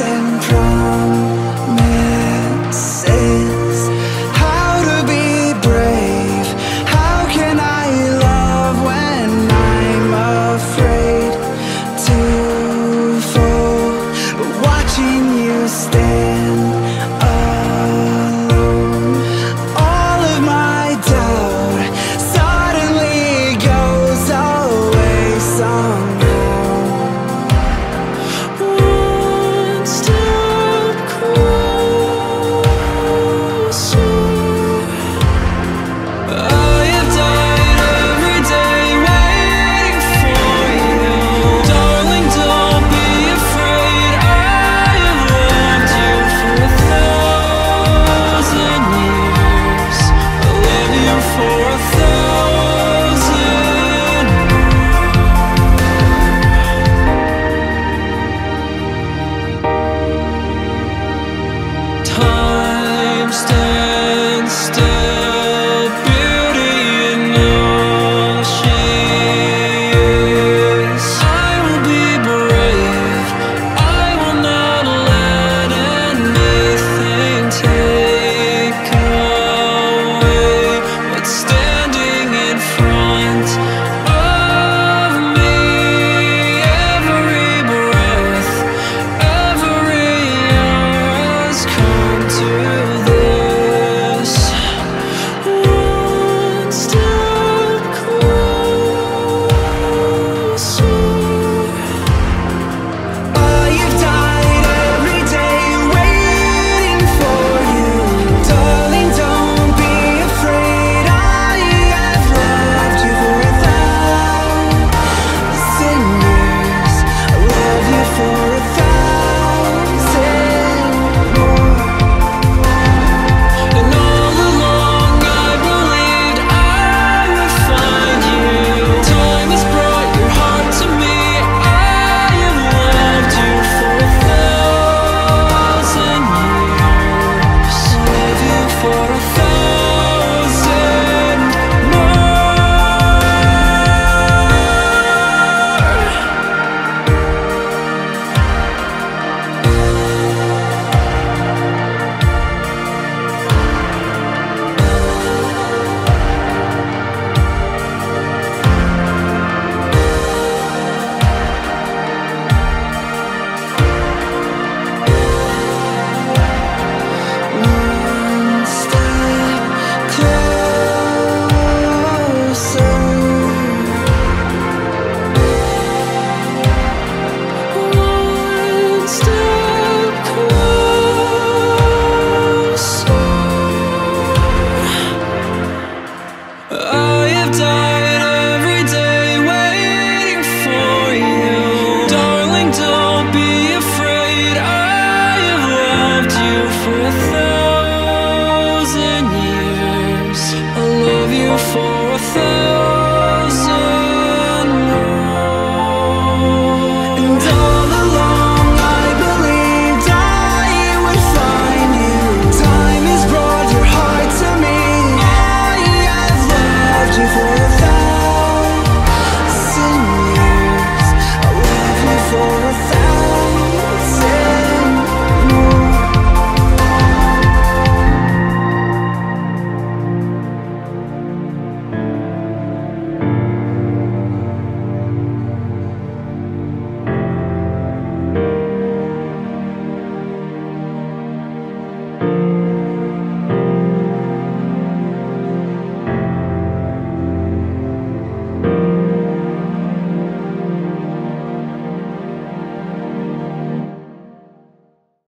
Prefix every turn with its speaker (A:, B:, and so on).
A: and